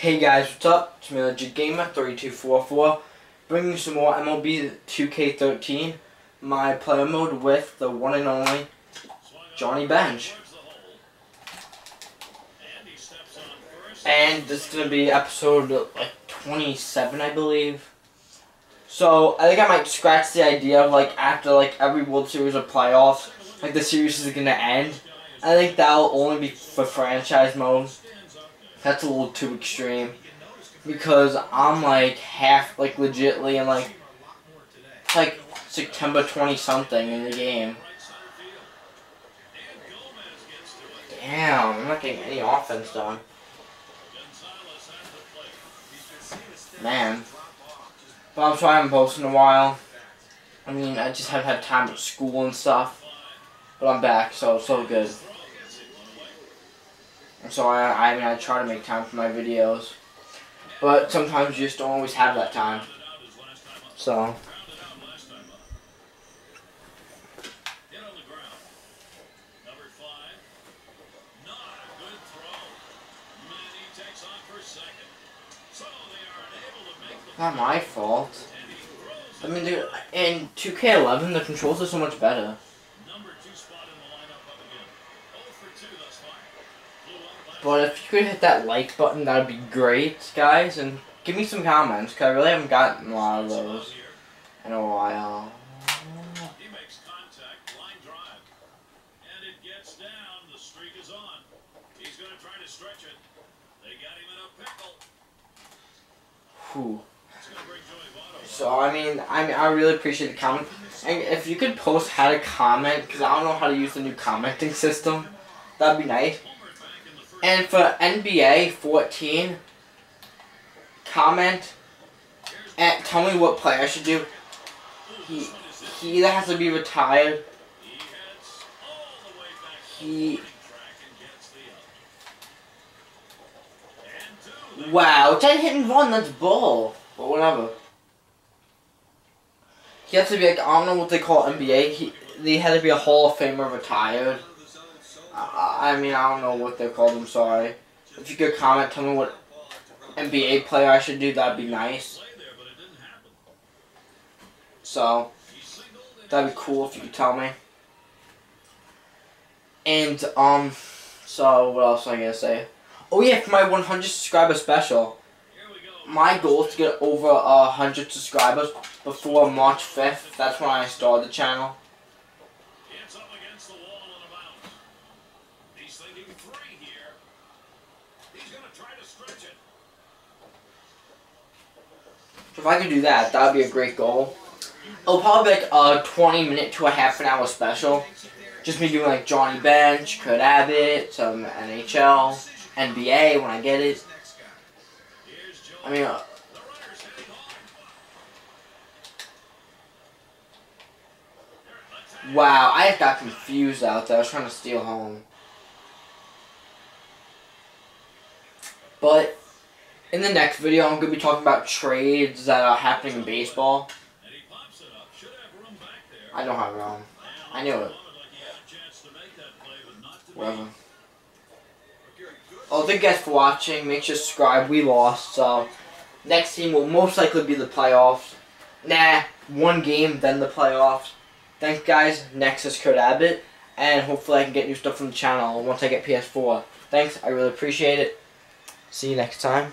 Hey guys, what's up? It's Legit Gamer 3244, bringing you some more MLB 2K13, my player mode with the one and only Johnny Bench. And this is going to be episode like 27, I believe. So, I think I might scratch the idea of like after like every World Series or playoffs, like the series is going to end. I think that'll only be for franchise mode. That's a little too extreme. Because I'm like half, like legitly in like, like September 20 something in the game. Damn, I'm not getting any offense done. Man. But I'm I haven't posted in a while. I mean, I just haven't had time with school and stuff. But I'm back, so, so good. So I, I mean, I try to make time for my videos. But sometimes you just don't always have that time. So. Not my fault. I mean, dude, in 2K11, the controls are so much better. But if you could hit that like button, that would be great, guys. And give me some comments, because I really haven't gotten a lot of those in a while. He makes contact, line drive. And it gets down. The streak is on. He's going to try to stretch it. They got him in a pickle. Whew. So, I mean, I mean, I really appreciate the comment. And if you could post how to comment, because I don't know how to use the new commenting system, that'd be nice. And for NBA 14, comment and tell me what player I should do. He he either has to be retired. He Wow, 10 hit and run, that's bull. But whatever. He has to be like, I don't know what they call NBA. He, they had to be a Hall of Famer retired. Uh, I mean, I don't know what they're called. I'm sorry. If you could comment, tell me what NBA player I should do. That'd be nice. So, that'd be cool if you could tell me. And, um, so, what else am I to say? Oh, yeah, for my 100 subscriber special. My goal is to get over uh, 100 subscribers before March 5th. That's when I start the channel. If I could do that, that would be a great goal. It'll probably be like a 20 minute to a half an hour special. Just me doing like Johnny Bench, Kurt Abbott, some NHL, NBA when I get it. I mean, uh, Wow, I got confused out there. I was trying to steal home. But in the next video, I'm going to be talking about trades that are happening in baseball. I don't have room. I knew it. Whatever. Oh, thank you guys for watching. Make sure to subscribe. We lost, so next team will most likely be the playoffs. Nah, one game, then the playoffs. Thanks, guys. Next is Kurt Abbott, and hopefully I can get new stuff from the channel once I get PS4. Thanks. I really appreciate it. See you next time.